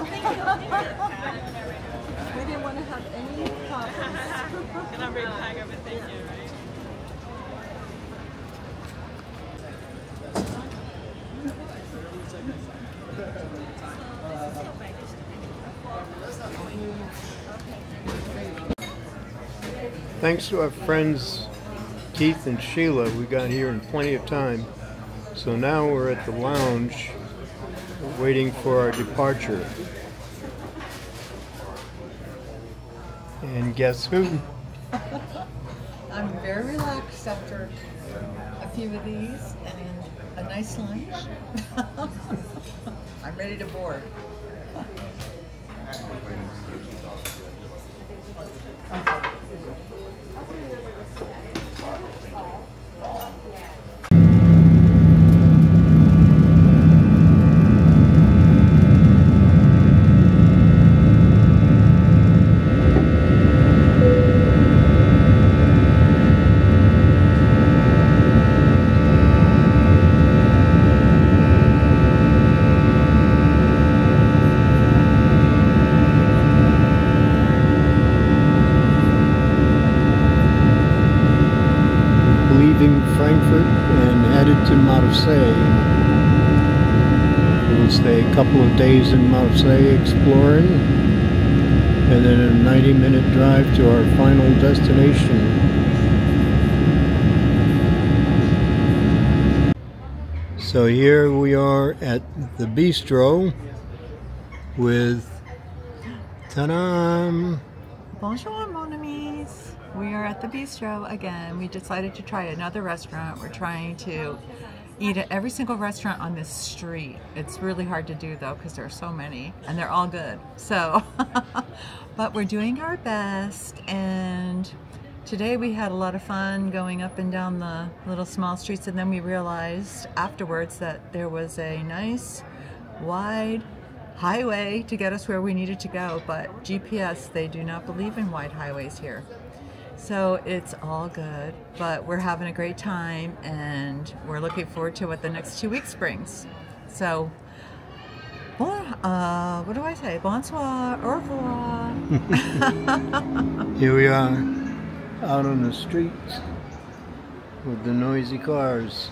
we didn't want to have any problems. And I'm very hang of it, thank you, right? Thanks to our friends Keith and Sheila, we got here in plenty of time. So now we're at the lounge waiting for our departure. And guess who? I'm very relaxed after a few of these and a nice lunch. I'm ready to board. Frankfurt and headed to Marseille. We'll stay a couple of days in Marseille exploring, and then a 90 minute drive to our final destination. So here we are at the bistro with ta-da! Bonjour, mon amis. We are at the bistro again. We decided to try another restaurant. We're trying to eat at every single restaurant on this street. It's really hard to do though because there are so many and they're all good. So, but we're doing our best and today we had a lot of fun going up and down the little small streets and then we realized afterwards that there was a nice wide highway to get us where we needed to go, but GPS, they do not believe in wide highways here. So it's all good, but we're having a great time and we're looking forward to what the next two weeks brings. So, bon, uh, what do I say? Bonsoir, au revoir. here we are out on the streets with the noisy cars.